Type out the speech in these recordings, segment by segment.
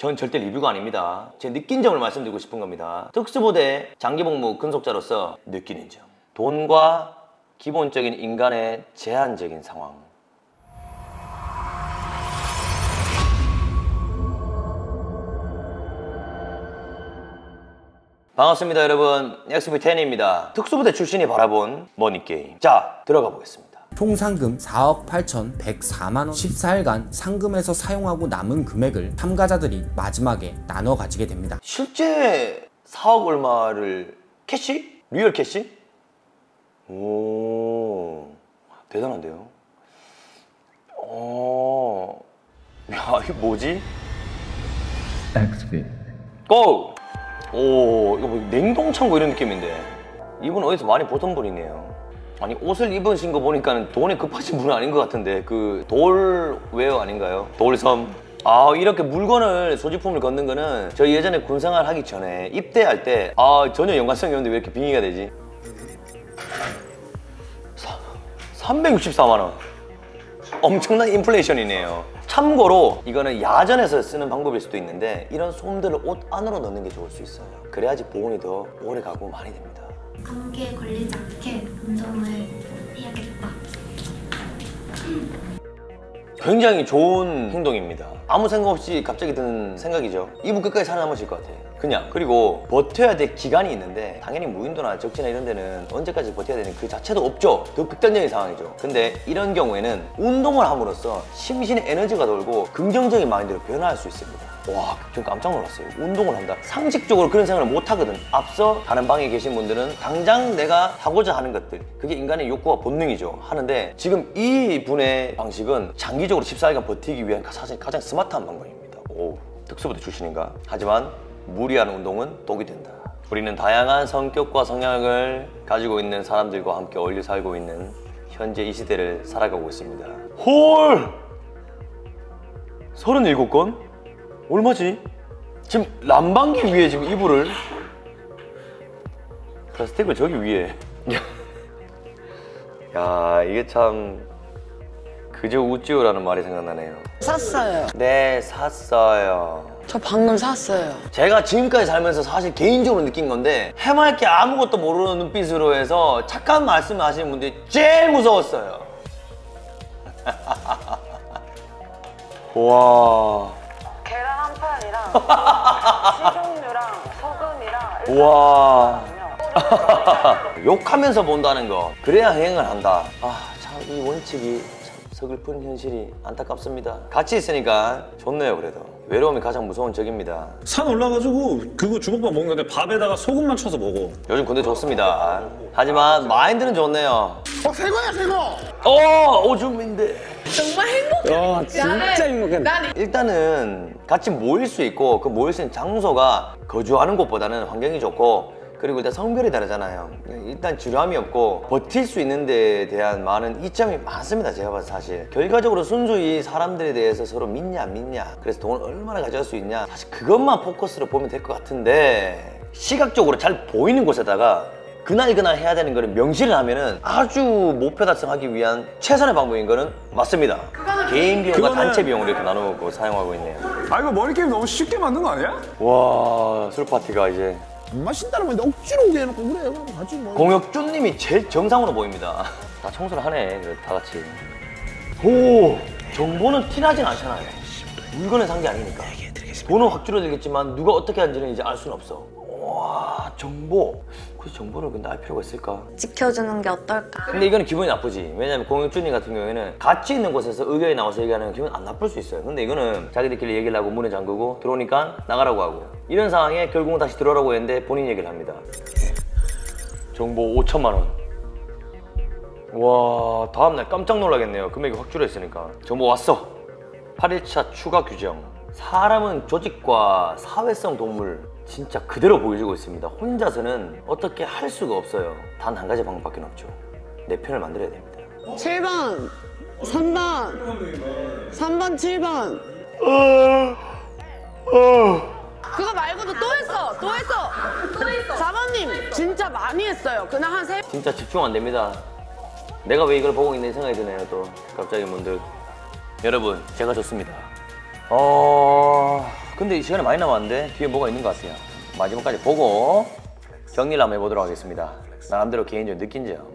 전 절대 리뷰가 아닙니다. 제 느낀 점을 말씀드리고 싶은 겁니다. 특수부대 장기복무 근속자로서 느끼는 점. 돈과 기본적인 인간의 제한적인 상황. 반갑습니다 여러분 XB10입니다 특수부대 출신이 바라본 머니게임 자 들어가 보겠습니다 총 상금 4억 8천 104만 원 14일간 상금에서 사용하고 남은 금액을 참가자들이 마지막에 나눠 가지게 됩니다. 실제 4억 얼마를 Cash? Real cash? 오 대단한데요 어... 야 이거 뭐지? XB go! 오 이거 뭐 냉동창고 이런 느낌인데 이분 어디서 많이 보던 분이네요 아니 옷을 입으신 거 보니까 돈에 급하신 분은 아닌 것 같은데 그 돌웨어 아닌가요? 돌섬. 아 이렇게 물건을 소지품을 걷는 거는 저 예전에 군생활 하기 전에 입대할 때 아 전혀 연관성이 없는데 왜 이렇게 빙의가 되지? 364만 원. 엄청난 인플레이션이네요. 참고로 이거는 야전에서 쓰는 방법일 수도 있는데 이런 솜들을 옷 안으로 넣는 게 좋을 수 있어요. 그래야지 보온이 더 오래 가고 많이 됩니다 감기에 걸리지 않게 운동을 해야겠다. 굉장히 좋은 행동입니다. 아무 생각 없이 갑자기 드는 생각이죠. 이분 끝까지 살아남으실 것 같아요. 그냥. 그리고 버텨야 될 기간이 있는데 당연히 무인도나 적지나 이런 데는 언제까지 버텨야 되는 그 자체도 없죠. 더 극단적인 상황이죠. 근데 이런 경우에는 운동을 함으로써 심신의 에너지가 돌고 긍정적인 마인드로 변화할 수 있습니다 와, 좀 깜짝 놀랐어요. 운동을 한다. 상식적으로 그런 생각을 못 하거든. 앞서 다른 방에 계신 분들은 당장 내가 하고자 하는 것들, 그게 인간의 욕구와 본능이죠. 하는데 지금 이 분의 방식은 장기적으로 14일간 버티기 위한 사실 가장 스마트한 방법입니다. 오, 특수부대 출신인가? 하지만 무리한 운동은 독이 된다. 우리는 다양한 성격과 성향을 가지고 있는 사람들과 함께 어울려 살고 있는 현재 이 시대를 살아가고 있습니다. 헐! 37건? 얼마지? 지금 난방기 위에 지금 이불을 플라스틱을 저기 위에 야 이게 참 그저 우찌요라는 말이 생각나네요 샀어요. 네 샀어요 저 방금 샀어요. 제가 지금까지 살면서 사실 개인적으로 느낀 건데 해맑게 아무것도 모르는 눈빛으로 해서 착한 말씀을 하시는 분들이 제일 무서웠어요 와 식용유랑 소금이랑 우와. 욕하면서 본다는 거. 그래야 행을 한다. 아, 참, 이 원칙이 참 서글픈 현실이 안타깝습니다. 같이 있으니까 좋네요, 그래도. 외로움이 가장 무서운 적입니다. 산 올라가지고 그거 주먹밥 먹는 건데 밥에다가 소금만 쳐서 먹어. 요즘 군대 좋습니다. 하지만 마인드는 좋네요. 어, 새 거야, 새 거! 어, 오줌인데. 정말 행복해. 야 진짜 행복해. 난 일단은 같이 모일 수 있고 그 모일 수 있는 장소가 거주하는 곳보다는 환경이 좋고 그리고 일단 성별이 다르잖아요. 일단 주량이 없고 버틸 수 있는 데에 대한 많은 이점이 많습니다 제가 봐서 사실. 결과적으로 순수히 사람들에 대해서 서로 믿냐 안 믿냐 그래서 돈을 얼마나 가져갈 수 있냐 사실 그것만 포커스로 보면 될 것 같은데 시각적으로 잘 보이는 곳에다가 그날 그날 해야 되는 거를 명시를 하면은 아주 목표 달성하기 위한 최선의 방법인 거는 맞습니다. 개인 비용과 그거는- 단체 비용을 이렇게 나누고 사용하고 있네요. 아, 이거 머리게임 너무 쉽게 만든 거 아니야? 와, 술 파티가 이제 안 마신다는 건데 억지로 오게 해놓고 그래. 그럼 같이 뭐. 공혁준님이 제일 정상으로 보입니다. 다 청소를 하네, 그래도 다 같이. 오, 정보는 티나진 않잖아요. 물건을 산 게 아니니까. 돈은 확 줄어들겠지만 누가 어떻게 하는지는 이제 알 수는 없어. 와, 정보. 굳이 정보를 근데 알 필요가 있을까? 지켜주는 게 어떨까? 근데 이거는 기분이 나쁘지. 왜냐면 공혁준님 같은 경우에는 같이 있는 곳에서 의견이 나와서 얘기하는 건 기분 안 나쁠 수 있어요. 근데 이거는 자기들끼리 얘기를 하고 문을 잠그고 들어오니까 나가라고 하고 이런 상황에 결국은 다시 들어오라고 했는데 본인 얘기를 합니다. 정보 5천만 원. 와 다음날 깜짝 놀라겠네요. 금액이 확 줄어있으니까. 정보 왔어. 8일차 추가 규정. 사람은 조직과 사회성 동물 진짜 그대로 보여주고 있습니다. 혼자서는 어떻게 할 수가 없어요. 단 한 가지 방법밖에 없죠. 내 편을 만들어야 됩니다. 7번, 3번, 3번, 7번. 그거 말고도 또 했어, 또 했어. 또 했어. 4번님, 진짜 많이 했어요. 그날 한 세. 진짜 집중 안 됩니다. 내가 왜 이걸 보고 있는 생각이 드네요, 또. 갑자기 문득. 여러분, 제가 좋습니다. 어, 근데 이 시간이 많이 남았는데 뒤에 뭐가 있는 것 같아요. 마지막까지 보고 정리를 한번 해보도록 하겠습니다. 나름대로 개인적인 느낀 점.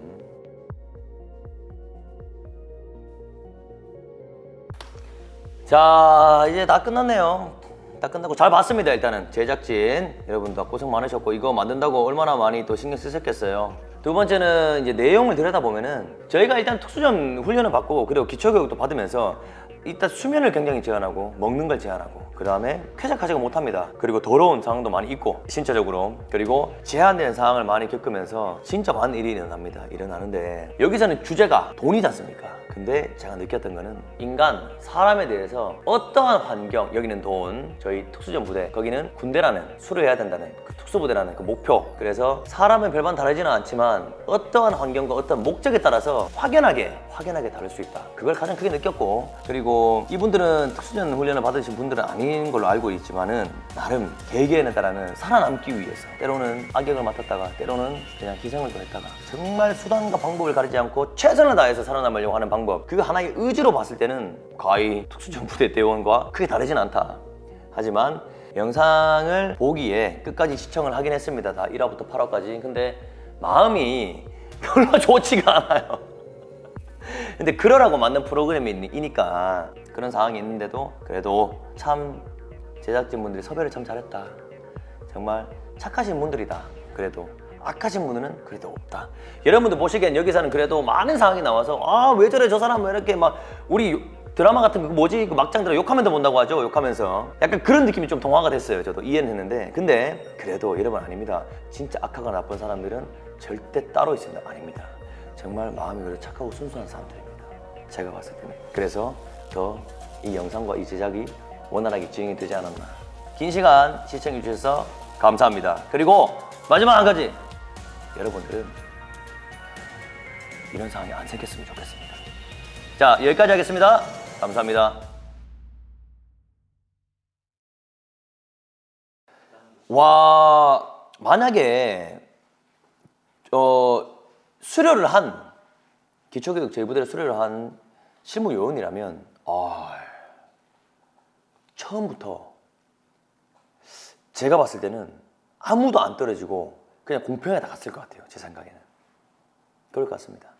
자 이제 다 끝났네요 다 끝나고 잘 봤습니다 일단은 제작진 여러분도 고생 많으셨고 이거 만든다고 얼마나 많이 또 신경 쓰셨겠어요 두 번째는 이제 내용을 들여다보면은 저희가 일단 특수전 훈련을 받고 그리고 기초교육도 받으면서 일단 수면을 굉장히 제한하고 먹는 걸 제한하고 그 다음에 쾌적하지가 못합니다. 그리고 더러운 상황도 많이 있고 신체적으로. 그리고 제한된 상황을 많이 겪으면서 진짜 많은 일이 일어납니다. 일어나는데 여기서는 주제가 돈이지 않습니까 근데 제가 느꼈던 거는 인간, 사람에 대해서 어떠한 환경, 여기는 돈, 저희 특수전 부대, 거기는 군대라는 수료해야 된다는 그 특수부대라는 그 목표. 그래서 사람은 별반 다르지는 않지만 어떠한 환경과 어떤 목적에 따라서 확연하게, 확연하게 다를 수 있다. 그걸 가장 크게 느꼈고 그리고 이분들은 특수전 훈련을 받으신 분들은 아닌 걸로 알고 있지만은 나름 개개인에 따라는 살아남기 위해서 때로는 악역을 맡았다가 때로는 그냥 희생을 또 했다가 정말 수단과 방법을 가리지 않고 최선을 다해서 살아남으려고 하는 방법 그 하나의 의지로 봤을 때는 거의 특수전 부대 대원과 크게 다르진 않다. 하지만 영상을 보기에 끝까지 시청을 하긴 했습니다. 다 1화부터 8화까지. 근데 마음이 별로 좋지가 않아요. 근데 그러라고 만든 프로그램이니까 그런 상황이 있는데도 그래도 참 제작진분들이 섭외를 참 잘했다. 정말 착하신 분들이다. 그래도 악하신 분들은 그래도 없다. 여러분들 보시기엔 여기서는 그래도 많은 상황이 나와서 아 왜 저래 저 사람 왜 이렇게 막 우리 요- 드라마 같은 거 뭐지? 그 막장 들어 욕하면서 본다고 하죠 욕하면서. 약간 그런 느낌이 좀 동화가 됐어요 저도. 이해는 했는데. 근데 그래도 여러분 아닙니다. 진짜 악하고 나쁜 사람들은 절대 따로 있습니다. 아닙니다. 정말 마음이 그래 착하고 순수한 사람들입니다. 제가 봤을 때는. 그래서 더 이 영상과 이 제작이 원활하게 진행이 되지 않았나. 긴 시간 시청해 주셔서 감사합니다. 그리고 마지막 한 가지 여러분들은 이런 상황이 안 생겼으면 좋겠습니다. 자 여기까지 하겠습니다. 감사합니다. 와 만약에 어, 수료를 한 기초교육 제부대를 수료를 한 실무 요원이라면 아, 처음부터 제가 봤을 때는 아무도 안 떨어지고 그냥 공평하게 다 갔을 것 같아요 제 생각에는. 그럴 것 같습니다